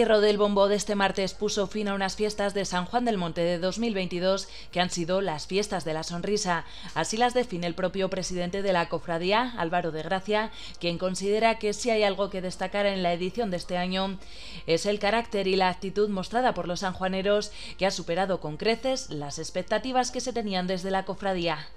Entierro del bombo de este martes puso fin a unas fiestas de San Juan del Monte de 2022 que han sido las fiestas de la sonrisa. Así las define el propio presidente de la cofradía, Álvaro de Gracia, quien considera que si hay algo que destacar en la edición de este año es el carácter y la actitud mostrada por los sanjuaneros que ha superado con creces las expectativas que se tenían desde la cofradía.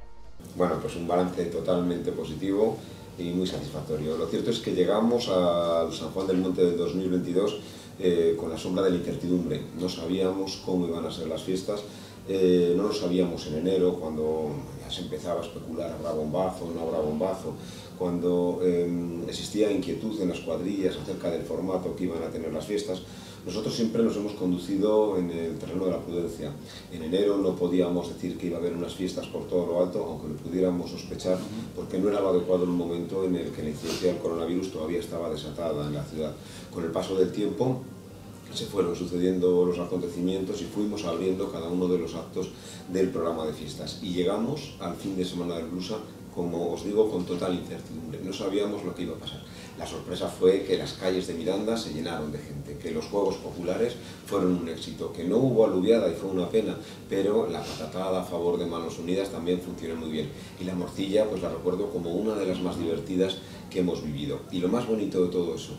Bueno, pues un balance totalmente positivo y muy satisfactorio. Lo cierto es que llegamos al San Juan del Monte del 2022 eh, con la sombra de la incertidumbre. No sabíamos cómo iban a ser las fiestas, eh, no lo sabíamos en enero cuando ya se empezaba a especular, habrá bombazo, no habrá bombazo, cuando em, existía inquietud en las cuadrillas acerca del formato que iban a tener las fiestas. Nosotros siempre nos hemos conducido en el terreno de la prudencia. En enero no podíamos decir que iba a haber unas fiestas por todo lo alto, aunque lo pudiéramos sospechar, porque no era lo adecuado en un momento en el que la incidencia del coronavirus todavía estaba desatada en la ciudad. Con el paso del tiempo, se fueron sucediendo los acontecimientos y fuimos abriendo cada uno de los actos del programa de fiestas. Y llegamos al fin de semana de Blusa, como os digo, con total incertidumbre. No sabíamos lo que iba a pasar. La sorpresa fue que las calles de Miranda se llenaron de gente, que los Juegos Populares fueron un éxito, que no hubo aluviada y fue una pena, pero la patatada a favor de Manos Unidas también funcionó muy bien. Y la morcilla, pues la recuerdo como una de las más divertidas que hemos vivido. Y lo más bonito de todo eso,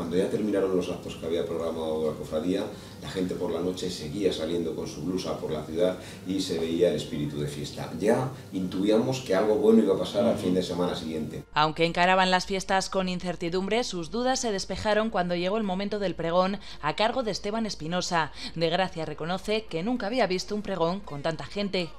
cuando ya terminaron los actos que había programado la cofradía, la gente por la noche seguía saliendo con su blusa por la ciudad y se veía el espíritu de fiesta. Ya intuíamos que algo bueno iba a pasar al fin de semana siguiente. Aunque encaraban las fiestas con incertidumbre, sus dudas se despejaron cuando llegó el momento del pregón a cargo de Esteban Espinosa. De Gracia reconoce que nunca había visto un pregón con tanta gente.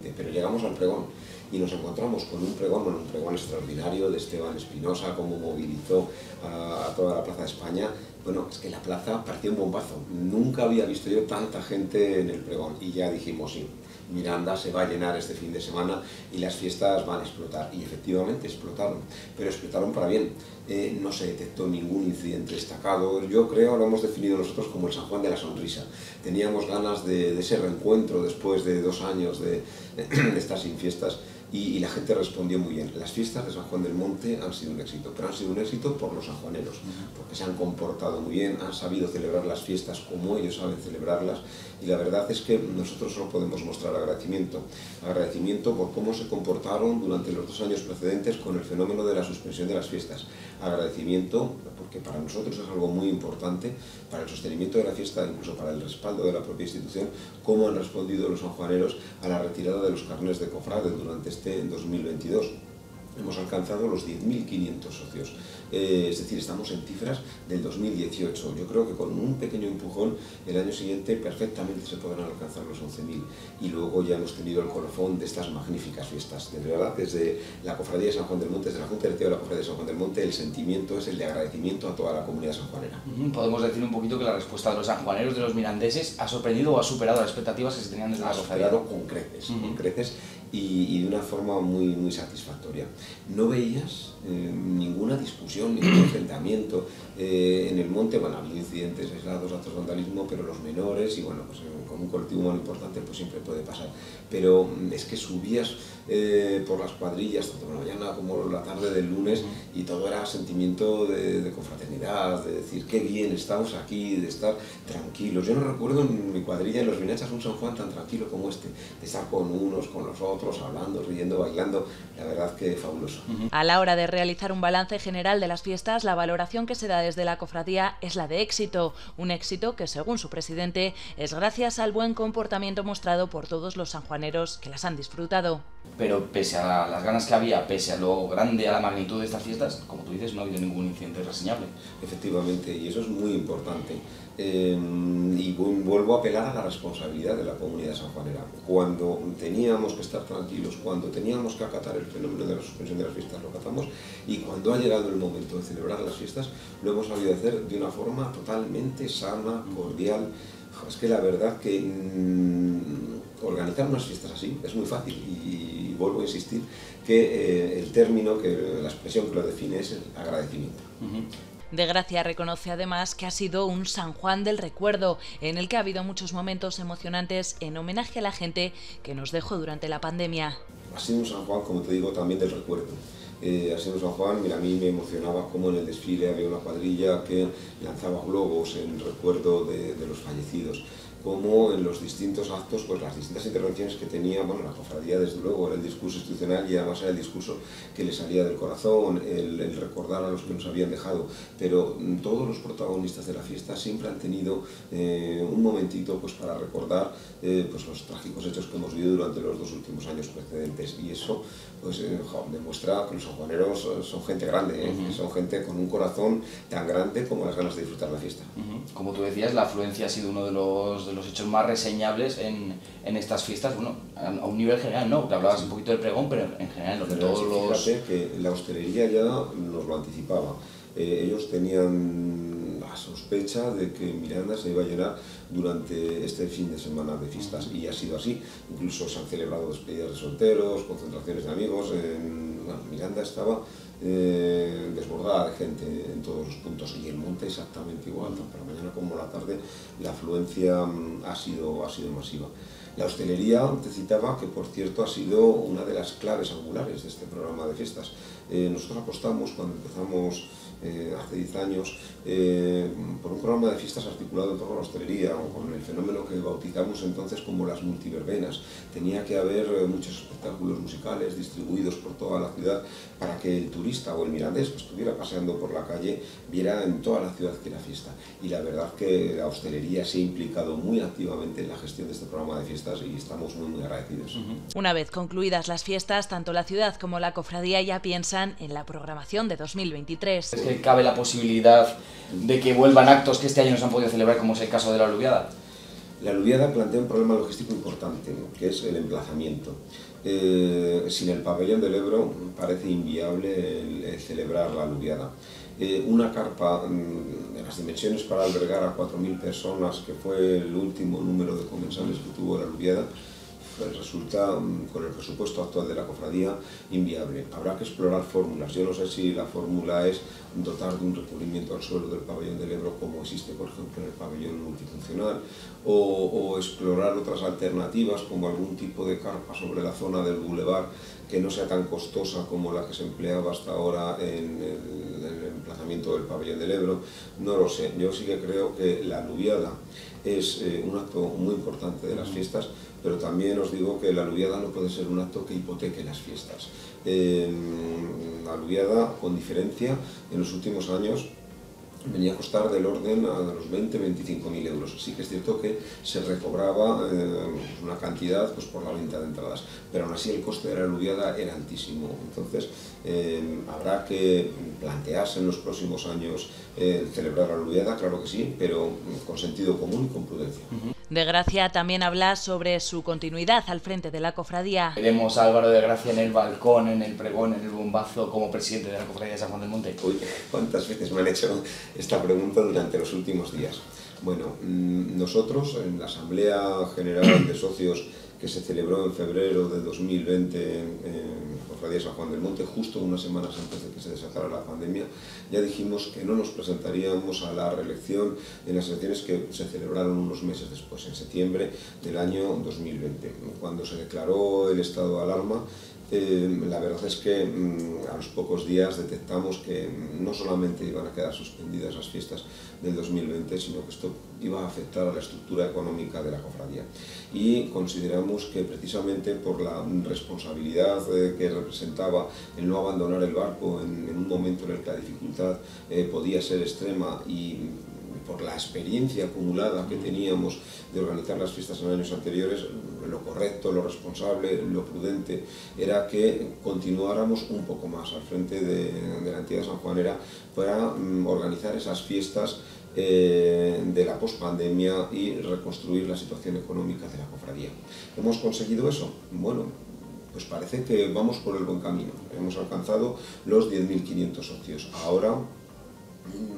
Pero llegamos al pregón y nos encontramos con un pregón, un pregón extraordinario de Esteban Espinosa, cómo movilizó a, toda la Plaza de España. Bueno, es que la plaza parecía un bombazo. Nunca había visto yo tanta gente en el pregón y ya dijimos, sí, Miranda se va a llenar este fin de semana y las fiestas van a explotar. Y efectivamente explotaron, pero explotaron para bien. Eh, no se detectó ningún incidente destacado. Yo creo, lo hemos definido nosotros como el San Juan de la Sonrisa. Teníamos ganas de, ese reencuentro después de dos años de, de estar sin fiestas y, la gente respondió muy bien. Las fiestas de San Juan del Monte han sido un éxito, pero han sido un éxito por los sanjuaneros, porque se han comportado muy bien, han sabido celebrar las fiestas como ellos saben celebrarlas y la verdad es que nosotros solo podemos mostrar agradecimiento. Agradecimiento por cómo se comportaron durante los dos años precedentes con el fenómeno de la suspensión de las fiestas. Agradecimiento porque para nosotros es algo muy importante, para el sostenimiento de la fiesta, incluso para el respaldo de la propia institución, cómo han respondido los sanjuaneros a la retirada de los carnes de cofrade durante este en 2022 hemos alcanzado los 10.500 socios. Eh, es decir, estamos en cifras del 2018. Yo creo que con un pequeño empujón el año siguiente perfectamente se podrán alcanzar los 11.000. Y luego ya hemos tenido el colofón de estas magníficas fiestas. De verdad, desde la Cofradía de San Juan del Monte, desde la Junta Directiva de la Cofradía de San Juan del Monte, el sentimiento es el de agradecimiento a toda la comunidad sanjuanera. Podemos decir un poquito que la respuesta de los sanjuaneros, de los mirandeses, ha sorprendido o ha superado las expectativas que se tenían desde ha la cofradía. Ha superado con creces, con creces y, de una forma muy, muy satisfactoria. No veías eh, ninguna discusión, ningún enfrentamiento. Eh, en el monte, bueno, había incidentes aislados, actos de vandalismo, pero los menores, y bueno, pues eh, con un colectivo humano importante, pues siempre puede pasar. Pero mm, es que subías por las cuadrillas, tanto la mañana como la tarde del lunes, y todo era sentimiento de, de, confraternidad, de decir, qué bien, estamos aquí, de estar tranquilos. Yo no recuerdo en mi cuadrilla, en los Vinachas, un San Juan tan tranquilo como este, de estar con unos, con los otros, hablando, riendo, bailando, la verdad que fabuloso. A la hora de realizar un balance general de las fiestas, la valoración que se da desde la cofradía es la de éxito, un éxito que según su presidente es gracias al buen comportamiento mostrado por todos los sanjuaneros que las han disfrutado. Pero pese a las ganas que había, pese a lo grande, a la magnitud de estas fiestas, como tú dices, no ha habido ningún incidente reseñable. Efectivamente, y eso es muy importante. Eh, y vuelvo a apelar a la responsabilidad de la comunidad sanjuanera. Cuando teníamos que estar tranquilos, cuando teníamos que acatar el fenómeno de la suspensión de las fiestas, lo acatamos, y cuando ha llegado el momento de celebrar las fiestas, lo hemos sabido hacer de una forma totalmente sana, cordial. Es que la verdad que mm, organizar unas fiestas así es muy fácil y, vuelvo a insistir que eh, el término, que la expresión que lo define es el agradecimiento. De Gracia reconoce además que ha sido un San Juan del recuerdo, en el que ha habido muchos momentos emocionantes en homenaje a la gente que nos dejó durante la pandemia. Ha sido un San Juan, como te digo, también del recuerdo. eh, así en San Juan, mira, a mí me emocionaba cómo en el desfile había una cuadrilla que lanzaba globos en recuerdo de, de los fallecidos como en los distintos actos, pues las distintas intervenciones que tenía, bueno, la cofradía desde luego era el discurso institucional y además era el discurso que le salía del corazón, el, recordar a los que nos habían dejado, pero mm, todos los protagonistas de la fiesta siempre han tenido eh, un momentito pues para recordar eh, pues los trágicos hechos que hemos vivido durante los dos últimos años precedentes. Y eso pues eh, demuestra que los sanjuaneros son gente grande, son gente con un corazón tan grande como las ganas de disfrutar la fiesta. Como tú decías, la afluencia ha sido uno de los los hechos más reseñables en, en estas fiestas, bueno, a, un nivel general no, te hablabas un poquito del pregón, pero en general lo de todos los... Fíjate que la hostelería ya nos lo anticipaba. Eh, ellos tenían la sospecha de que Miranda se iba a llenar durante este fin de semana de fiestas y ha sido así. Incluso se han celebrado despedidas de solteros, concentraciones de amigos. En, Miranda estaba eh, desbordada de gente en todos los puntos y el monte exactamente igual, tanto la mañana como la tarde la afluencia mm, ha sido, ha sido masiva. La hostelería, te citaba, que por cierto ha sido una de las claves angulares de este programa de fiestas. Eh, nosotros apostamos cuando empezamos eh, hace 10 años eh, por un programa de fiestas articulado en torno a la hostelería o con el fenómeno que bautizamos entonces como las multiverbenas. Tenía que haber eh, muchos espectáculos musicales distribuidos por toda la ciudad para que el turista o el mirandés que estuviera paseando por la calle viera en toda la ciudad que era fiesta. Y la verdad que la hostelería se ha implicado muy activamente en la gestión de este programa de fiestas y estamos muy, muy agradecidos. Una vez concluidas las fiestas, tanto la ciudad como la cofradía ya piensan en la programación de 2023 cabe la posibilidad de que vuelvan actos que este año no se han podido celebrar, como es el caso de la aluviada? La aluviada plantea un problema logístico importante, que es el emplazamiento. Eh, sin el pabellón del Ebro parece inviable celebrar la aluviada. Eh, una carpa mm, de las dimensiones para albergar a 4.000 personas, que fue el último número de comensales que tuvo la aluviada, resulta, mm, con el presupuesto actual de la cofradía, inviable. Habrá que explorar fórmulas. Yo no sé si la fórmula es dotar de un recubrimiento al suelo del pabellón del Ebro, como existe, por ejemplo, en el pabellón multifuncional, o, explorar otras alternativas, como algún tipo de carpa sobre la zona del bulevar que no sea tan costosa como la que se empleaba hasta ahora en el, el emplazamiento del pabellón del Ebro. No lo sé. Yo sí que creo que la aluviada es eh, un acto muy importante de las fiestas, pero también os digo que la aluviada no puede ser un acto que hipoteque las fiestas. la aluviada, con diferencia, en los últimos años venía a costar del orden a los 20-25 mil euros. Sí que es cierto que se recobraba eh, una cantidad pues, por la venta de entradas, pero aún así el coste de la aluviada era altísimo. Entonces eh, habrá que plantearse en los próximos años eh, celebrar la aluviada, claro que sí, pero con sentido común y con prudencia. De Gracia también habla sobre su continuidad al frente de la cofradía. Veremos a Álvaro de Gracia en el balcón, en el pregón, en el bombazo como presidente de la cofradía de San Juan del Monte. Uy, ¿cuántas veces me han hecho esta pregunta durante los últimos días? Bueno, mm, nosotros en la Asamblea General de Socios que se celebró en febrero de 2020 en la Cofradía San Juan del Monte, justo unas semanas antes de que se desatara la pandemia, ya dijimos que no nos presentaríamos a la reelección en las elecciones que se celebraron unos meses después, en septiembre del año 2020, cuando se declaró el estado de alarma eh, la verdad es que mm, a los pocos días detectamos que no solamente iban a quedar suspendidas las fiestas del 2020, sino que esto iba a afectar a la estructura económica de la cofradía. Y consideramos que precisamente por la responsabilidad eh, que representaba el no abandonar el barco en, un momento en el que la dificultad eh, podía ser extrema y por la experiencia acumulada que teníamos de organizar las fiestas en años anteriores, lo correcto, lo responsable, lo prudente, era que continuáramos un poco más al frente de, la entidad sanjuanera para mm, organizar esas fiestas eh, de la pospandemia y reconstruir la situación económica de la cofradía. ¿Hemos conseguido eso? Bueno, pues parece que vamos por el buen camino. Hemos alcanzado los 10.500 socios. Ahora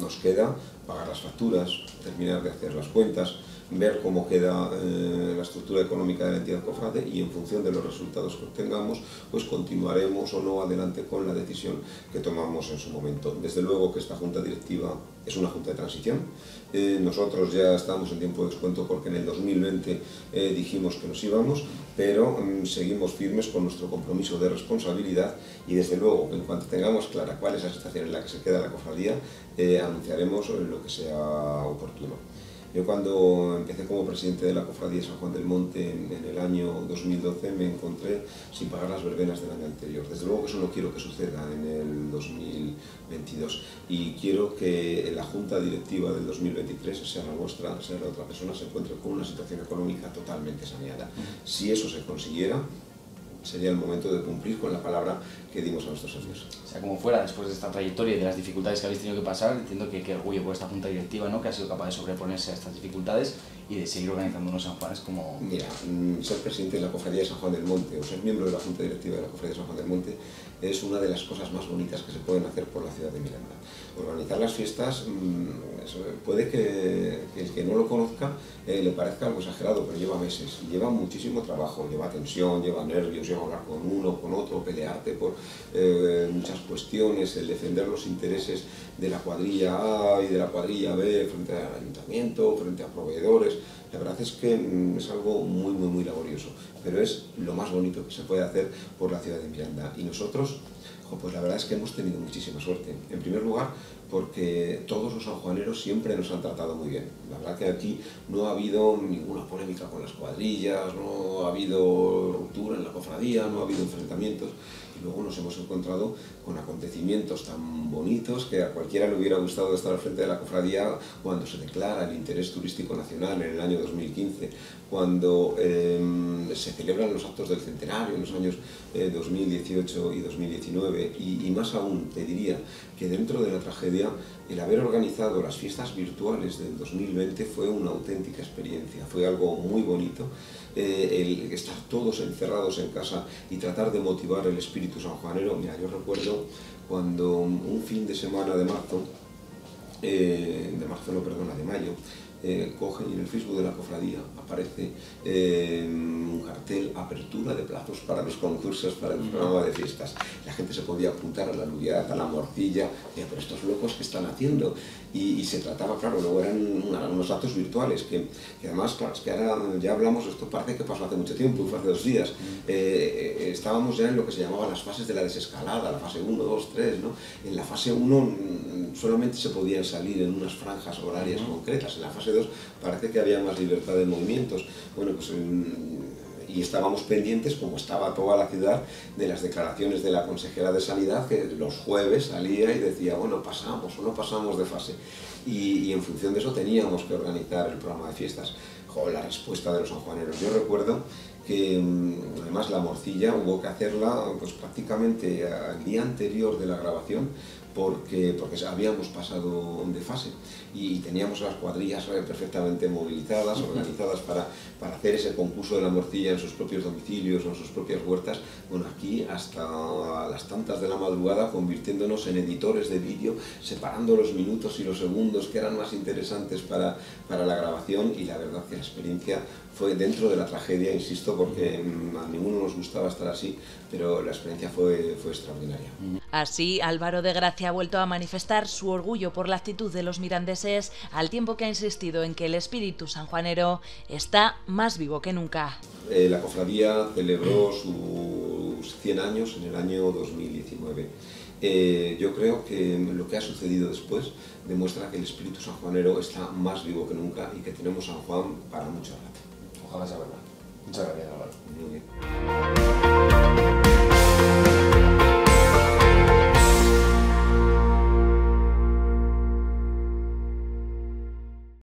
nos queda pagar las facturas, terminar de hacer las cuentas, ver cómo queda eh, la estructura económica de la entidad cofrade y en función de los resultados que obtengamos, pues continuaremos o no adelante con la decisión que tomamos en su momento. Desde luego que esta junta directiva es una junta de transición. Eh, nosotros ya estamos en tiempo de descuento porque en el 2020 eh, dijimos que nos íbamos pero mm, seguimos firmes con nuestro compromiso de responsabilidad y desde luego, en cuanto tengamos clara cuál es la situación en la que se queda la cofradía, eh, anunciaremos lo que sea oportuno. Yo cuando empecé como presidente de la Cofradía San Juan del Monte en, el año 2012 me encontré sin pagar las verbenas del año anterior. Desde luego que eso no quiero que suceda en el 2022 y quiero que la Junta Directiva del 2023, sea la nuestra, sea la otra persona, se encuentre con una situación económica totalmente saneada. Si eso se consiguiera, sería el momento de cumplir con la palabra que dimos a nuestros socios. O sea, como fuera, después de esta trayectoria y de las dificultades que habéis tenido que pasar, entiendo que, qué orgullo por esta junta directiva, ¿no? que ha sido capaz de sobreponerse a estas dificultades y de seguir organizando unos San Juanes como... Mira, mm, ser presidente de la Cofradía de San Juan del Monte o ser miembro de la junta directiva de la Cofradía de San Juan del Monte es una de las cosas más bonitas que se pueden hacer por la ciudad de Miranda. Organizar las fiestas, mm, puede que, el que no lo conozca eh, le parezca algo exagerado, pero lleva meses lleva muchísimo trabajo, lleva tensión, lleva nervios, lleva hablar con uno, con otro, pelearte por eh, muchas cuestiones, el defender los intereses de la cuadrilla A y de la cuadrilla B frente al ayuntamiento, frente a proveedores. La verdad es que mm, es algo muy, muy, muy laborioso, pero es lo más bonito que se puede hacer por la ciudad de Miranda. Y nosotros, pues la verdad es que hemos tenido muchísima suerte. En primer lugar, porque todos los sanjuaneros siempre nos han tratado muy bien. La verdad que aquí no ha habido ninguna polémica con las cuadrillas, no ha habido ruptura en la cofradía, no ha habido enfrentamientos y luego nos hemos encontrado con acontecimientos tan bonitos que a cualquiera le hubiera gustado estar al frente de la cofradía cuando se declara el interés turístico nacional en el año 2015, cuando em, se celebran los actos del centenario en los años 2018 eh, y 2019 y, más aún te diría que dentro de la tragedia el haber organizado las fiestas virtuales del 2020 fue una auténtica experiencia, fue algo muy bonito eh, el estar todos encerrados en casa y tratar de motivar el espíritu sanjuanero. Mira, yo recuerdo cuando un fin de semana de marzo, eh, de marzo no, perdona, de mayo, eh, cogen y en el Facebook de la cofradía aparece eh, un cartel apertura de plazos para los concursos, para el programa de fiestas. La gente se podía apuntar a la luviata, a la morcilla, pero estos locos que están haciendo. Y, se trataba, claro, luego eran unos actos virtuales que, además, claro, es que ahora ya hablamos, esto parece que pasó hace mucho tiempo, fue hace dos días. Eh, estábamos ya en lo que se llamaba las fases de la desescalada, la fase 1, 2, 3, ¿no? En la fase 1 mm, solamente se podían salir en unas franjas horarias concretas, en la fase parece que había más libertad de movimientos. Bueno, pues, y estábamos pendientes, como estaba toda la ciudad, de las declaraciones de la consejera de Sanidad, que los jueves salía y decía, bueno, pasamos o no pasamos de fase. Y, en función de eso teníamos que organizar el programa de fiestas. Joder, la respuesta de los sanjuaneros. Yo recuerdo que mm, además la morcilla hubo que hacerla pues, prácticamente al día anterior de la grabación porque, porque habíamos pasado de fase y teníamos las cuadrillas perfectamente movilizadas, organizadas para, para hacer ese concurso de la morcilla en sus propios domicilios o en sus propias huertas. Bueno, aquí hasta las tantas de la madrugada convirtiéndonos en editores de vídeo, separando los minutos y los segundos que eran más interesantes para, para la grabación y la verdad que la experiencia fue dentro de la tragedia, insisto, porque a ninguno nos gustaba estar así, pero la experiencia fue, fue extraordinaria. Así, Álvaro de Gracia ha vuelto a manifestar su orgullo por la actitud de los mirandeses, al tiempo que ha insistido en que el espíritu sanjuanero está más vivo que nunca. Eh, la cofradía celebró sus 100 años en el año 2019. Eh, yo creo que lo que ha sucedido después demuestra que el espíritu sanjuanero está más vivo que nunca y que tenemos San Juan para mucho rato. Ojalá sea verdad. 문자가 내려가지고. 네.